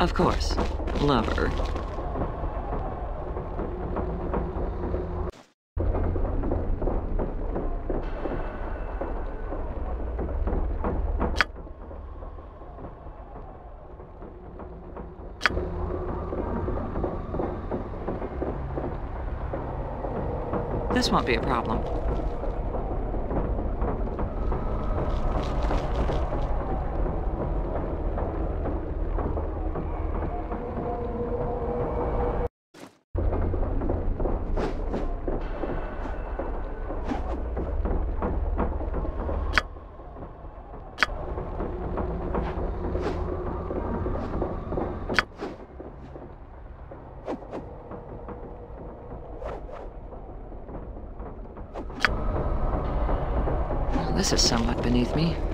Of course. Lover. This won't be a problem. Is somewhat beneath me.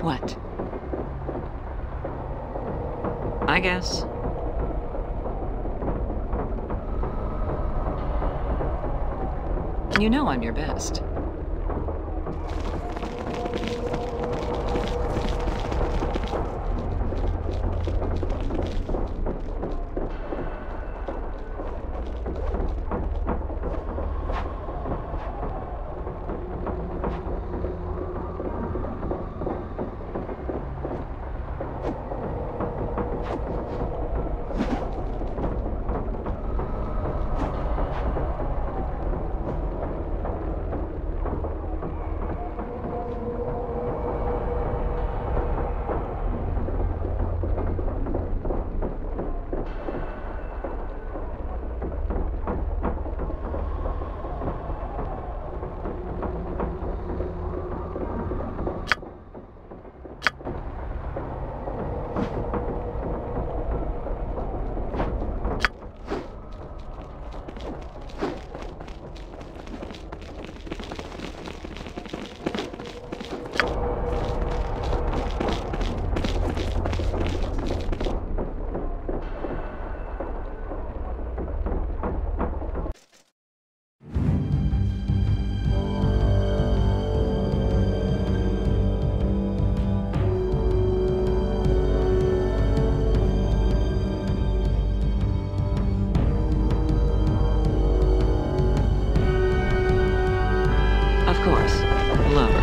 What? I guess. You know I'm your best. Course.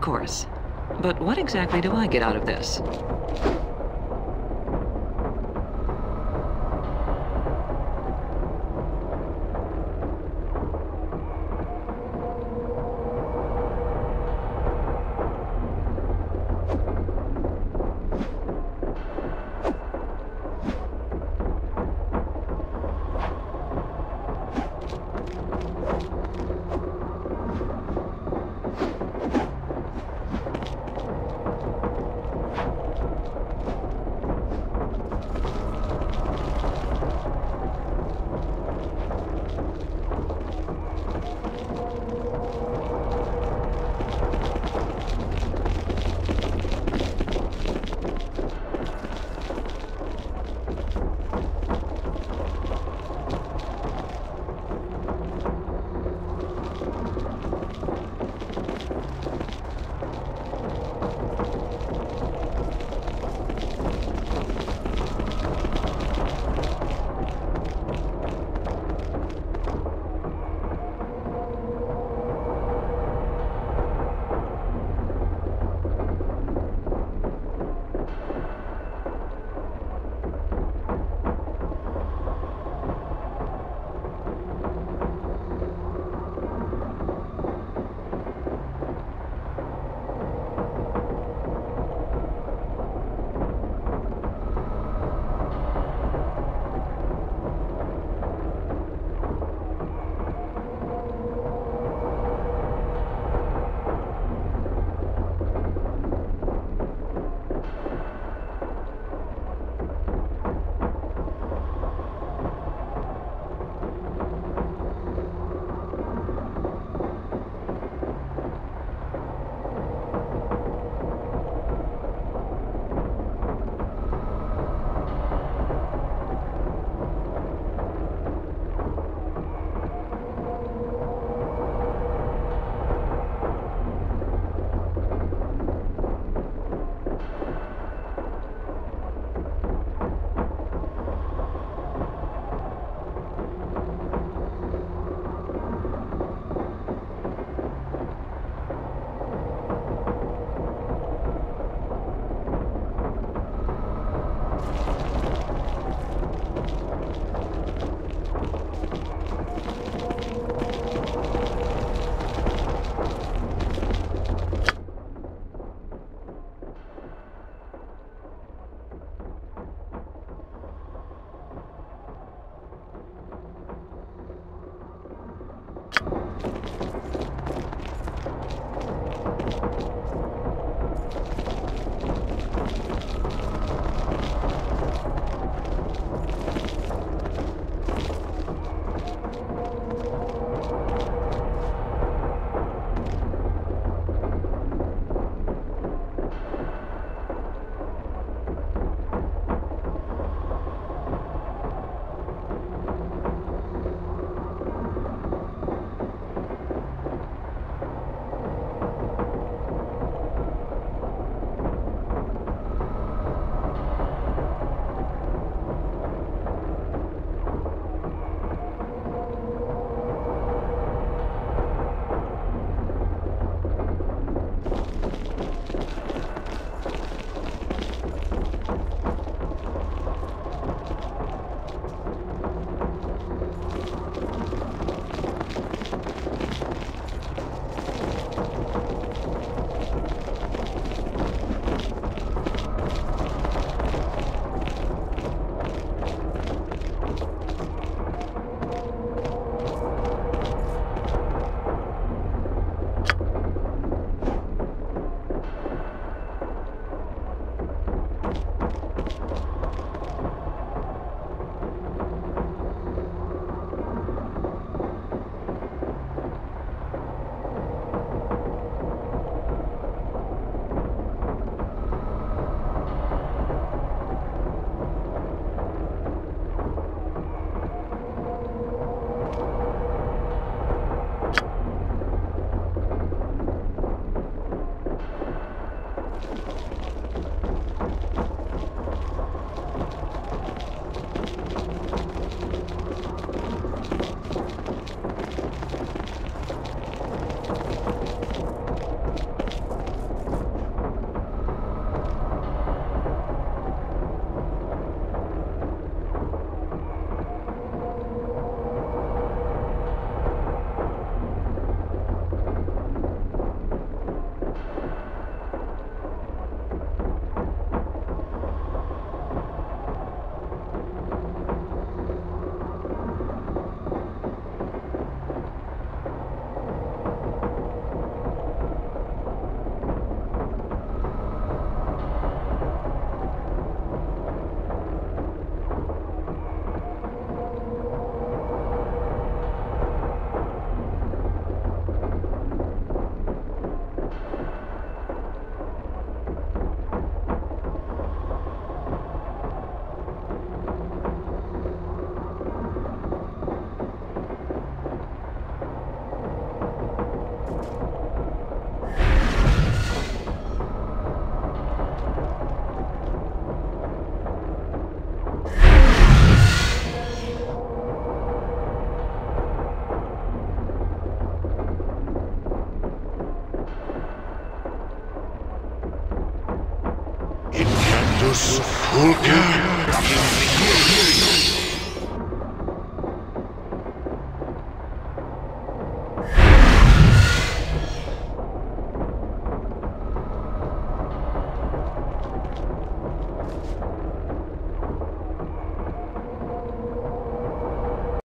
Of course. But what exactly do I get out of this?